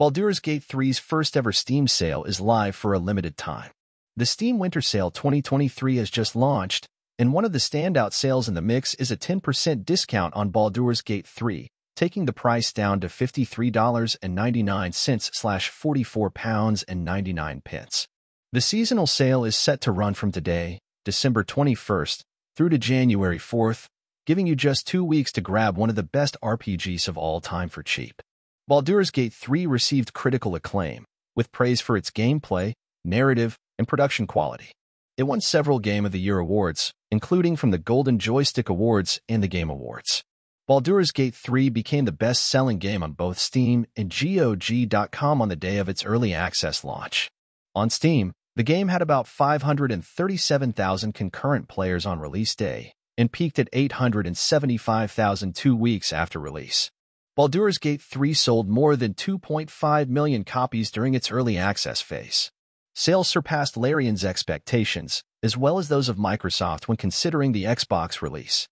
Baldur's Gate 3's first ever Steam sale is live for a limited time. The Steam Winter Sale 2023 has just launched, and one of the standout sales in the mix is a 10% discount on Baldur's Gate 3, taking the price down to $53.99 slash £44.99. The seasonal sale is set to run from today, December 21st, through to January 4th, giving you just two weeks to grab one of the best RPGs of all time for cheap. Baldur's Gate 3 received critical acclaim, with praise for its gameplay, narrative, and production quality. It won several Game of the Year awards, including from the Golden Joystick Awards and the Game Awards. Baldur's Gate 3 became the best-selling game on both Steam and GOG.com on the day of its early access launch. On Steam, the game had about 537,000 concurrent players on release day and peaked at 875,000 two weeks after release. Baldur's Gate 3 sold more than 2.5 million copies during its early access phase. Sales surpassed Larian's expectations, as well as those of Microsoft when considering the Xbox release.